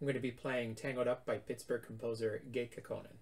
I'm going to be playing Tangled Up by Pittsburgh composer Gay Kekkonen.